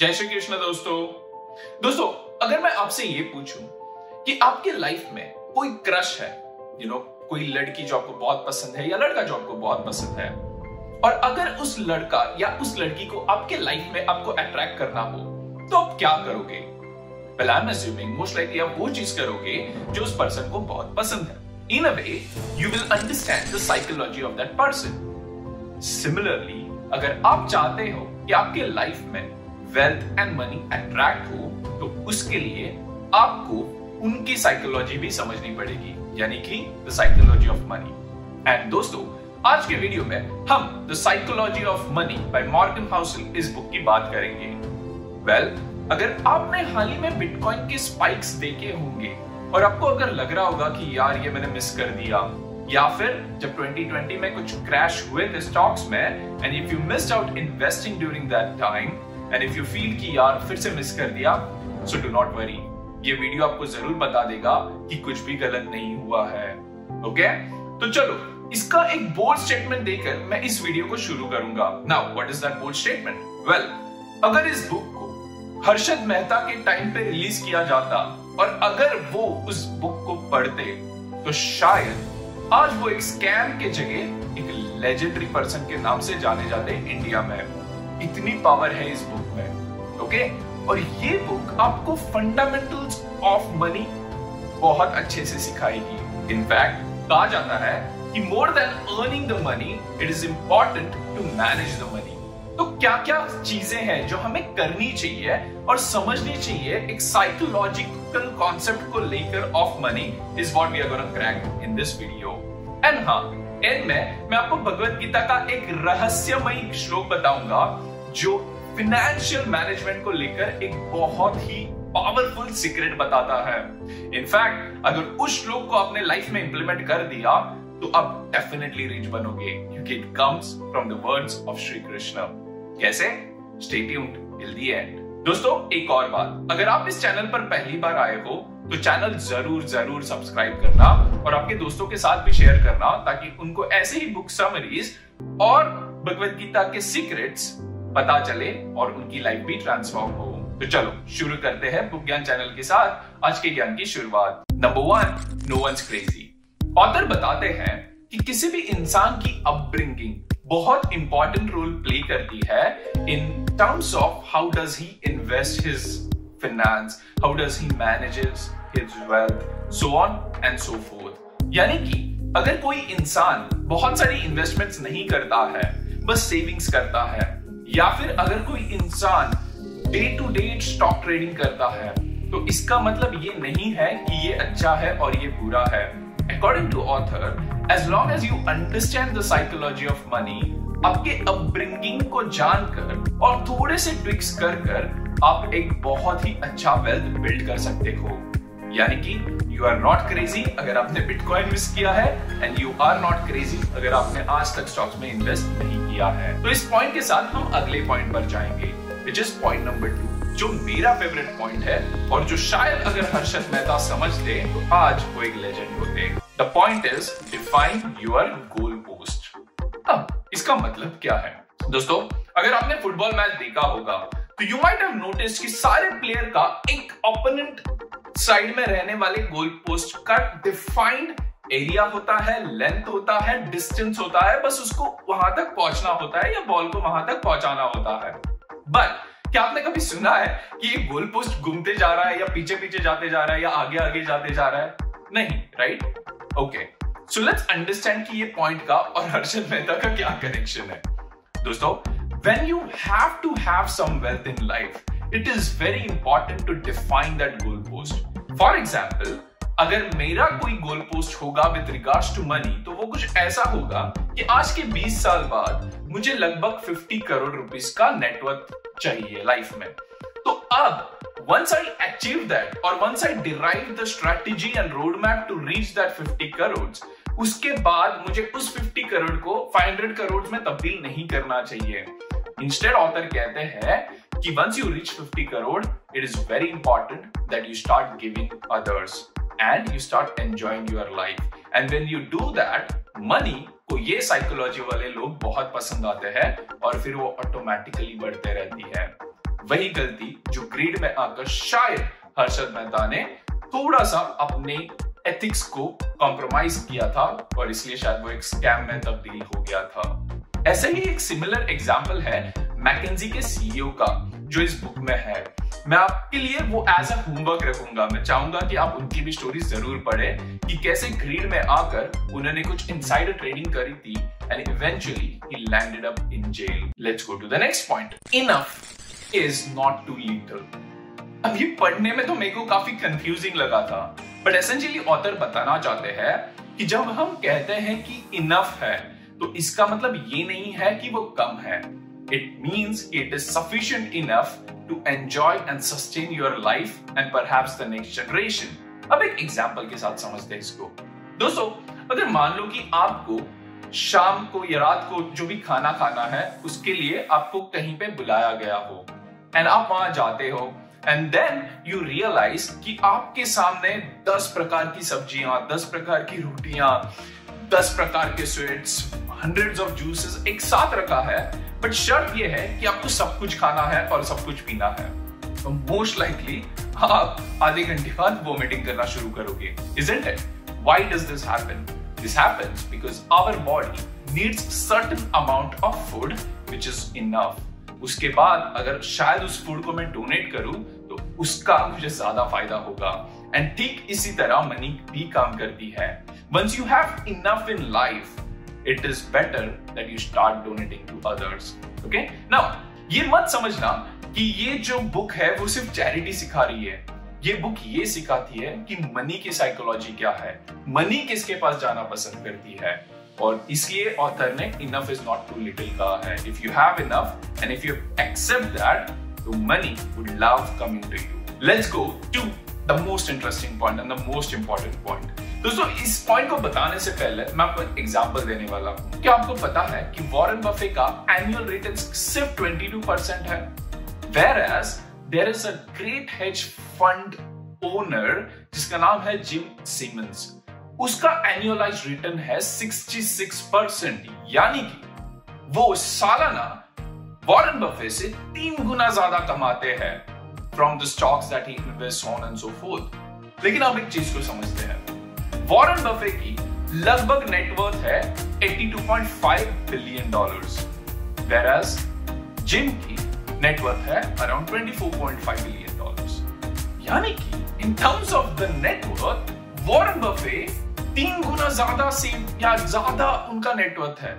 जय श्री कृष्ण दोस्तों। दोस्तों अगर मैं आपसे ये पूछूँ कि आपके लाइफ में कोई क्रश है यू you नो know, कोई लड़की जो आपको बहुत पसंद है या लड़का जो आपको बहुत पसंद है और अगर उस लड़का या उस लड़की को आपके लाइफ में आपको अट्रैक्ट करना हो तो आप क्या करोगे? Well, आप वो चीज़ करोगे जो उस पर्सन को बहुत पसंद है। In a way you will understand the psychology of that person similarly अगर आप चाहते हो कि आपके लाइफ में वेल्थ एंड मनी अट्रैक्ट हो तो उसके लिए आपको उनकी साइकोलॉजी भी समझनी पड़ेगी यानी कि the psychology of money and दोस्तों आज के वीडियो में हम the psychology of money by Morgan Housel इस बुक की बात करेंगे। वेल well, अगर आपने हाल ही में बिटकॉइन के स्पाइक्स देखे होंगे और आपको अगर लग रहा होगा कि यार ये मैंने मिस कर दिया या फिर जब 2020 में कुछ क्रैश हुए थे स्टॉक्स में and if you missed out investing during that time and if you feel कि यार फिर से मिस कर दिया सो डू नॉट वरी ये वीडियो आपको ज़रूर बता देगा कि कुछ भी गलत नहीं हुआ है। Okay okay? तो चलो, इसका एक बोल्ड स्टेटमेंट देकर मैं इस वीडियो को शुरू करूँगा। Now what is that bold statement well अगर इस बुक को हर्षद मेहता के टाइम पे रिलीज़ किया जाता और अगर वो उस बुक को पढ़ते तो शायद आज वो एक स्कैम के जगह एक लेजेंडरी पर्सन के नाम से जाने जाते इंडिया में। इतनी पावर है इस बुक में ओके और ये बुक आपको फंडामेंटल्स ऑफ़ मनी बहुत अच्छे से सिखाएगी। इनफैक्ट कहा जाता है कि more than earning the money it is important to manage the money तो क्या क्या चीज़ें हैं जो हमें करनी चाहिए और समझनी चाहिए एक साइकोलॉजिकल कॉन्सेप्ट को लेकर of money is what we gonna crack in this video and हाँ एंड में मैं आपको भगवत गीता का एक रहस्यमयी श्लोक बताऊँगा, जो फिनेंशियल मैनेजमेंट को लेकर एक बहुत ही पावरफुल सीक्रेट बताता है। इनफैक्ट अगर उस श्लोक को अपने लाइफ में इंप्लीमेंट कर दिया तो आप डेफिनेटली रिच बनोगे, क्योंकि it comes from the words of Shri Krishna कैसे? Stay tuned till the end दोस्तों, एक और बात। अगर आप इस चैनल पर पहली बार आए हो तो चैनल ज़रूर ज़रूर सब्सक्राइब करना और आपके दोस्तों के साथ भी शेयर करना ताकि उनको ऐसे ही बुक समरीज और भगवत गीता के सीक्रेट्स पता चले और उनकी लाइफ भी ट्रांसफॉर्म हो। तो चलो, शुरू करते हैं बुक ज्ञान चैनल के साथ। आज के ज्ञान की शुरुआत। Number one no one's crazy author बताते हैं कि किसी भी इंसान की अपब्रिंगिंग बहुत इंपॉर्टेंट रोल प्ले करती है in terms of how does he invest his finance how does he manages his wealth so on and so forth यानी कि अगर कोई इंसान बहुत सारी इन्वेस्टमेंट्स नहीं करता है, बस सेविंग्स करता है, या फिर अगर कोई इंसान day to day stock trading करता है तो इसका मतलब ये नहीं है कि ये अच्छा है और ये बुरा है। According to author as long as you understand the psychology of money आपके अपब्रिंगिंग को जानकर और थोड़े से ट्रिक्स कर कर आप एक बहुत ही अच्छा वेल्थ बिल्ड कर सकते हो। यानी कि यू आर नॉट क्रेजी अगर आपने बिटकॉइन मिस किया है and you are not crazy अगर आपने आज तक स्टॉक्स में इन्वेस्ट नहीं किया है। तो इस पॉइंट के साथ हम अगले पॉइंट पर जाएँगे which is point number two जो मेरा फेवरेट पॉइंट है, और जो शायद अगर हर्षद मेहता समझते तो आज वो एक लेजेंड होते the point is define your goal post अब, इसका मतलब क्या है? दोस्तों, अगर आपने फुटबॉल मैच देखा होगा तो यू माइट हैव नोटिस कि सारे प्लेयर का एक ओपोनेंट साइड में रहने वाले गोल पोस्ट का डिफाइंड एरिया होता है लेंथ होता है डिस्टेंस होता है, बस उसको वहाँ तक पहुँचना होता है या बॉल को वहाँ तक पहुंचाना होता है। बट क्या आपने कभी सुना है कि ये गोल पोस्ट घूमते जा रहा है या पीछे पीछे जाते जा रहा है या आगे आगे जाते जा रहा है? नहीं right okay so let's understand कि ये पॉइंट का और हर्षद मेहता का क्या कनेक्शन है। दोस्तों, when you have to have some in life, it is very important to define that goal post. For example अगर मेरा कोई गोल पोस्ट होगा विद रिगार्ड्स टू मनी तो वो कुछ ऐसा होगा कि आज के 20 साल बाद मुझे लगभग 50 करोड़ रुपीस का नेटवर्क चाहिए लाइफ में। तो अब, once I achieve that or once I derive the strategy and roadmap to reach that 50 crore उसके बाद मुझे उस 50 करोड़ को 500 करोड़ में तब्दील नहीं करना चाहिए। इंस्टेड ऑथर कहते हैं कि once you reach 50 crore, it is very important that you start giving others and you start enjoying your life. And when you do that, money को ये साइकोलॉजी वाले लोग बहुत पसंद आते हैं और फिर वो ऑटोमेटिकली बढ़ते रहती है। वही गलती जो ग्रीड में आकर शायद हर्षद मेहता ने थोड़ा सा अपने एथिक्स को कॉम्प्रोमाइज किया था और इसलिए शायद वो एक स्कैम में तब्दील हो गया था। ऐसे ही एक सिमिलर एग्ज़ाम्पल है मैकेजी के सीईओ का। जो इस बुक में है। मैं आपके लिए वो एज अ होमवर्क रखूँगा। मैं चाहूँगा कि आप उनकी भी स्टोरी ज़रूर पढ़ें कि कैसे ग्रीड में आकर उन्होंने कुछ इनसाइडर ट्रेडिंग करी थी and eventually he landed up in jail let's go to the next point enough is not too little अब ये पढ़ने में तो मेरे को काफ़ी कंफ्यूजिंग लगा था। बट एसेंशियली ऑथर बताना चाहते हैं कि जब हम कहते हैं कि इनफ है तो इसका मतलब ये नहीं है कि वो कम है। It means it is sufficient enough to enjoy and sustain your life and perhaps the next generation. अब एक एग्ज़ाम्पल के साथ समझते हैं इसको दोस्तों, अगर मान लो कि आपको शाम को या रात को जो भी खाना खाना है, उसके लिए आपको कहीं पे बुलाया गया हो एंड आप वहाँ जाते हो एंड देन यू रियलाइज़ कि आपके सामने दस प्रकार की सब्ज़ियाँ, दस प्रकार की रोटियाँ, दस प्रकार के स्वीट्स हंड्रेड्स ऑफ़ जूसेस एक साथ रखा है बट शर्त ये है कि आपको सब कुछ खाना है और सब कुछ पीना है। तो मोस्ट लाइकली आप आधे घंटे बाद वोमिटिंग करना शुरू करोगे। Isn't it why does this happen this happens because our body needs certain amount of food which is enough उसके बाद अगर शायद उस फ़ूड को मैं डोनेट करूँ तो उसका मुझे ज़्यादा फ़ायदा होगा। एंड ठीक इसी तरह मनी भी काम करती है। Once you have enough in life it is better that you start donating to others. Okay? Now, ये मत समझना कि ये जो बुक है, वो सिर्फ़ चैरिटी सिखा रही है। ये बुक ये सिखाती है कि मनी की साइकोलॉजी क्या है। मनी किसके पास जाना पसंद करती है? और इसलिए ऑथर ने enough is not too little कहा है। If you have enough and if you accept that तो money would love coming to you let's go to the most interesting point and the most important point दोस्तों, इस point को बताने से पहले मैं आपको एक एग्जांपल देने वाला हूँ क्या आपको पता है कि वॉरेन बफे का एनुअल रिटर्न सिर्फ़ 22 परसेंट है whereas there is a great hedge fund owner जिसका नाम है जिम सीमेंस उसका एनुअलाइज रिटर्न है 66 परसेंट यानी कि वो सालाना वॉरेन बफे से तीन गुना ज़्यादा कमाते हैं। From the stocks that he invest on and so forth लेकिन आप एक चीज़ को समझते हैं। वॉरेन बफे की लगभग नेटवर्थ है 82.5 बिलियन डॉलर्स वेराज जिम की नेटवर्थ है अराउंड 24.5 बिलियन डॉलर्स यानी कि in terms of the net worth Warren Buffett तीन गुना ज़्यादा से या ज़्यादा उनका नेटवर्थ है।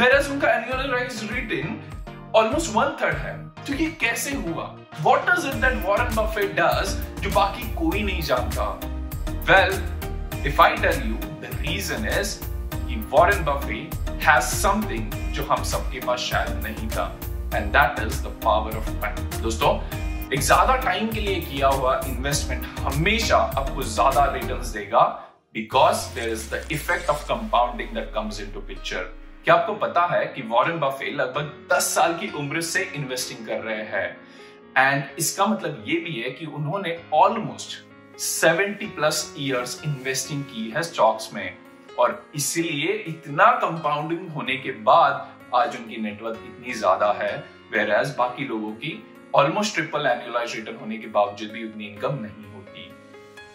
वेराज उनका annualised return almost one third है। तो ये कैसे हुआ? What does it that Warren Buffett does जो बाकी कोई नहीं जानता? Well if I tell you the reason is कि वॉरेन बफे has something जो हम सबके पास शायद नहीं था, and that is the power of time. दोस्तों, एक ज़्यादा टाइम के लिए किया हुआ इन्वेस्टमेंट हमेशा आपको ज़्यादा रिटर्न्स देगा because there is the effect of compounding that comes into picture क्या आपको पता है कि वॉरेन बफे लगभग 10 साल की उम्र से इन्वेस्टिंग कर रहे हैं? एंड इसका मतलब ये भी है कि उन्होंने ऑलमोस्ट 70 प्लस इयर्स इन्वेस्टिंग की है स्टॉक्स में। और इसीलिए इतना कंपाउंडिंग होने के बाद आज उनकी नेटवर्क इतनी ज़्यादा है वेर एज बाकी लोगों की ऑलमोस्ट ट्रिपल एनुअलाइज रिटर्न होने के बावजूद भी उतनी इनकम नहीं होती।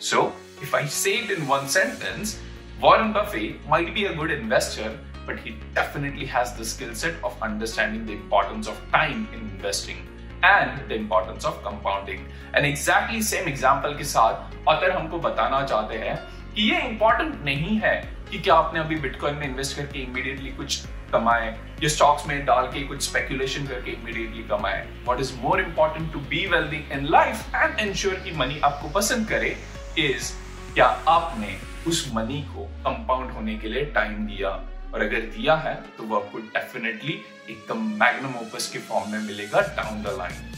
So if I say it in one sentence Warren Buffett might be a good investor, but he definitely has the skill set of understanding the importance of time in investing. And the importance of compounding and exactly same example के साथ author हमको बताना चाहते हैं कि ये important नहीं है कि क्या आपने अभी बिटकॉइन में इन्वेस्ट करके इमीडिएटली कुछ कमाए, या स्टॉक्स में डाल के कुछ स्पेकुलेशन करके इमीडिएटली कमाए what is more important to be wealthy in life and ensure कि मनी आपको पसंद करे इज़ क्या आपने उस मनी को कंपाउंड होने के लिए टाइम दिया और अगर दिया है तो वो आपको डेफिनेटली एकदम मैग्नम ओपस के फॉर्म में मिलेगा down the line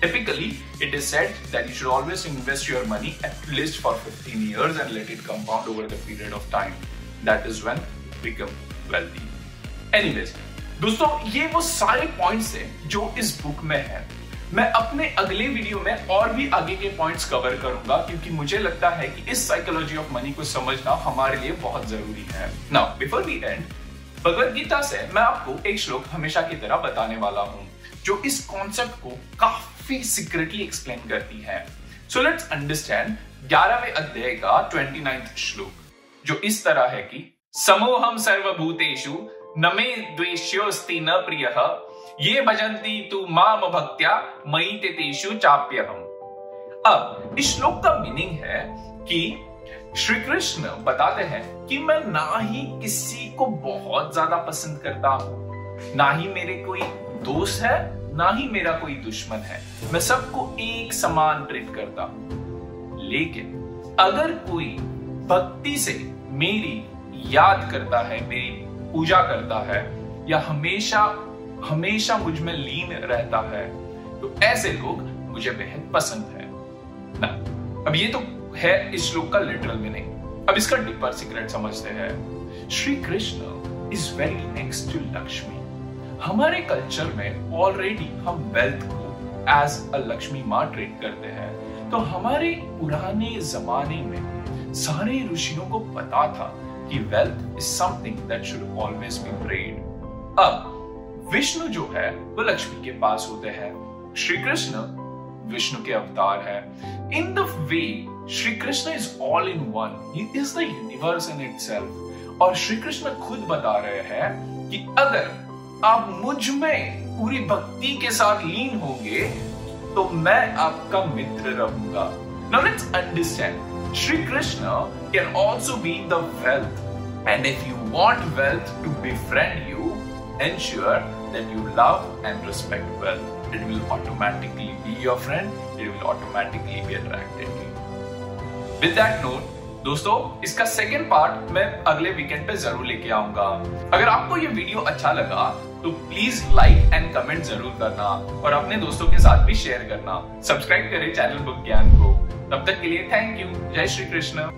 typically it is said that you should always invest your money at for fifteen years and let it compound over the period of time that is when become wealthy anyways दोस्तों, ये वो सारे points हैं जो इस book में है। मैं अपने अगले वीडियो में और भी आगे के पॉइंट्स कवर करूँगा, क्योंकि मुझे लगता है कि इस साइकोलॉजी ऑफ़ मनी को समझना हमारे लिए बहुत ज़रूरी है। Now before we end Bhagavad Gita से मैं आपको एक श्लोक हमेशा की तरह बताने वाला हूँ, जो इस कॉन्सेप्ट को काफ़ी सीक्रेटली एक्सप्लेन करती है। सो लेट्स अंडरस्टैंड ग्यारहवें अध्याय का ट्वेंटी नाइन्थ श्लोक, जो इस तरह है कि समोहम सर्वभूतेषु, न मे द्वेष्योस्ति न प्रिय ये भजंती तू माम भक्त्या मई तेतेषु चाप्यहम। अब, इस श्लोक का मीनिंग है कि श्री कृष्ण बताते हैं कि मैं ना ही किसी को बहुत ज़्यादा पसंद करता हूँ। ना ही मेरे कोई दोस्त है, ना ही मेरा कोई दुश्मन है। मैं सबको एक समान ट्रीट करता हूँ। लेकिन अगर कोई भक्ति से मेरी याद करता है, मेरी पूजा करता है, या हमेशा हमेशा मुझमें लीन रहता है। तो ऐसे लोग मुझे बेहद पसंद है। ना, अब ये तो है इस श्लोक का लिटरल मीनिंग अब इसका डीपर सीक्रेट समझते हैं। Shri Krishna is very next to Lakshmi हमारे कल्चर में ऑलरेडी हम वेल्थ को एज अ लक्ष्मी माँ ट्रीट करते हैं। तो हमारे पुराने जमाने में सारे ऋषियों को पता था कि wealth is something that should always be prayed अब विष्णु जो है वो लक्ष्मी के पास होते हैं। श्री कृष्ण विष्णु के अवतार है। In the way Shri Krishna is all in one is the universe in itself और श्री कृष्ण खुद बता रहे हैं कि अगर आप मुझमें पूरी भक्ति के साथ लीन होंगे तो मैं आपका मित्र रहूँगा। Now let's understand. Shri Krishna can also be the wealth. And if you want wealth to befriend you, ensure that you love and respect wealth. It will automatically be your friend. It will automatically be attracted to you. With that note, दोस्तों इसका second part मैं अगले weekend पे ज़रूर लेके आऊँगा अगर आपको ये वीडियो अच्छा लगा तो प्लीज़ लाइक एंड कमेंट ज़रूर करना और अपने दोस्तों के साथ भी शेयर करना सब्सक्राइब करें चैनल बुक ज्ञान को तब तक के लिए थैंक यू जय श्री कृष्ण